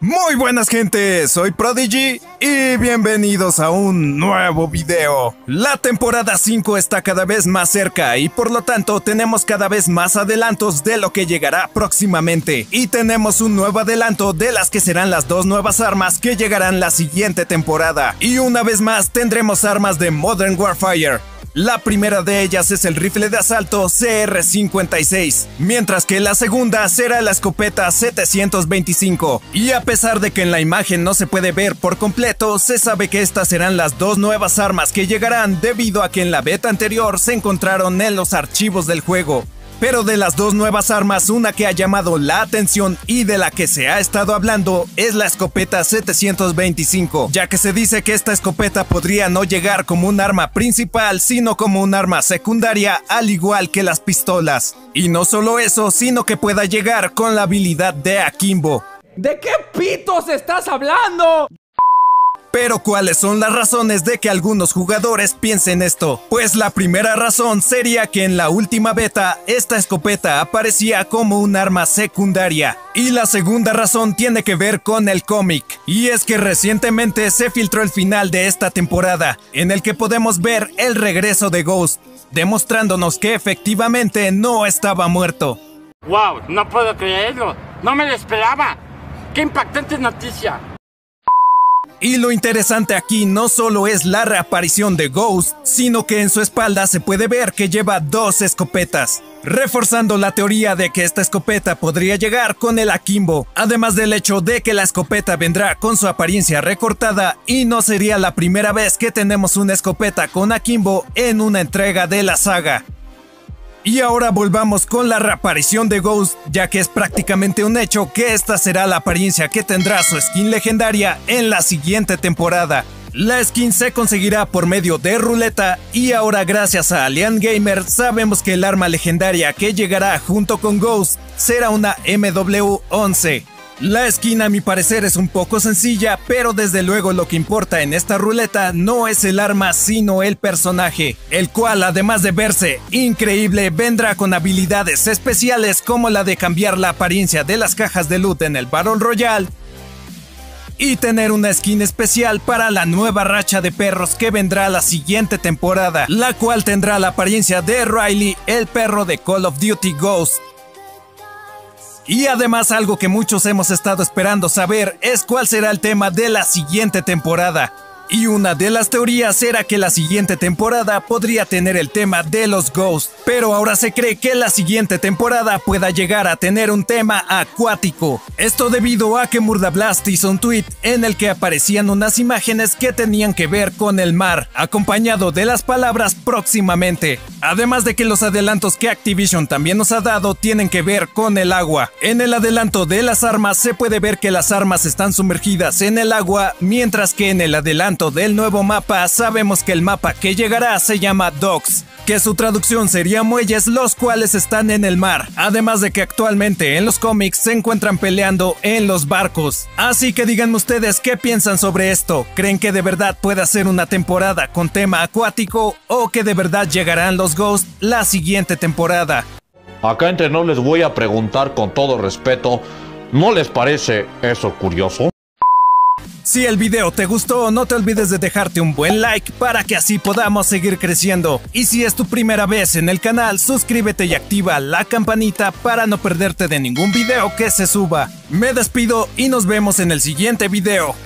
Muy buenas gente, soy Prodigy y bienvenidos a un nuevo video. La temporada 5 está cada vez más cerca y por lo tanto tenemos cada vez más adelantos de lo que llegará próximamente. Y tenemos un nuevo adelanto de las que serán las dos nuevas armas que llegarán la siguiente temporada. Y una vez más tendremos armas de Modern Warfare. La primera de ellas es el rifle de asalto CR-56, mientras que la segunda será la escopeta 725. Y a pesar de que en la imagen no se puede ver por completo, se sabe que estas serán las dos nuevas armas que llegarán debido a que en la beta anterior se encontraron en los archivos del juego. Pero de las dos nuevas armas, una que ha llamado la atención y de la que se ha estado hablando es la escopeta 725, ya que se dice que esta escopeta podría no llegar como un arma principal, sino como un arma secundaria, al igual que las pistolas. Y no solo eso, sino que pueda llegar con la habilidad de Akimbo, ¿De qué pitos estás hablando? Pero ¿cuáles son las razones de que algunos jugadores piensen esto? Pues la primera razón sería que en la última beta esta escopeta aparecía como un arma secundaria. Y la segunda razón tiene que ver con el cómic. Y es que recientemente se filtró el final de esta temporada, en el que podemos ver el regreso de Ghost, demostrándonos que efectivamente no estaba muerto. ¡Wow! No puedo creerlo. No me lo esperaba. ¡Qué impactante noticia! Y lo interesante aquí no solo es la reaparición de Ghost, sino que en su espalda se puede ver que lleva dos escopetas, reforzando la teoría de que esta escopeta podría llegar con el Akimbo, además del hecho de que la escopeta vendrá con su apariencia recortada y no sería la primera vez que tenemos una escopeta con Akimbo en una entrega de la saga. Y ahora volvamos con la reaparición de Ghost, ya que es prácticamente un hecho que esta será la apariencia que tendrá su skin legendaria en la siguiente temporada. La skin se conseguirá por medio de ruleta y ahora gracias a Alien Gamer sabemos que el arma legendaria que llegará junto con Ghost será una MW11. La skin a mi parecer es un poco sencilla, pero desde luego lo que importa en esta ruleta no es el arma sino el personaje, el cual además de verse increíble vendrá con habilidades especiales como la de cambiar la apariencia de las cajas de loot en el Battle Royale y tener una skin especial para la nueva racha de perros que vendrá la siguiente temporada, la cual tendrá la apariencia de Riley, el perro de Call of Duty Ghost. Y además algo que muchos hemos estado esperando saber es cuál será el tema de la siguiente temporada. Y una de las teorías era que la siguiente temporada podría tener el tema de los Ghosts, pero ahora se cree que la siguiente temporada pueda llegar a tener un tema acuático. Esto debido a que Murdablast hizo un tweet en el que aparecían unas imágenes que tenían que ver con el mar, acompañado de las palabras próximamente. Además de que los adelantos que Activision también nos ha dado tienen que ver con el agua. En el adelanto de las armas se puede ver que las armas están sumergidas en el agua, mientras que en el adelanto del nuevo mapa sabemos que el mapa que llegará se llama Docks, que su traducción sería muelles los cuales están en el mar, además de que actualmente en los cómics se encuentran peleando en los barcos. Así que díganme ustedes qué piensan sobre esto, ¿creen que de verdad pueda ser una temporada con tema acuático o que de verdad llegarán los Ghosts la siguiente temporada? Acá entre no les voy a preguntar con todo respeto, ¿no les parece eso curioso? Si el video te gustó, no te olvides de dejarte un buen like para que así podamos seguir creciendo. Y si es tu primera vez en el canal, suscríbete y activa la campanita para no perderte de ningún video que se suba. Me despido y nos vemos en el siguiente video.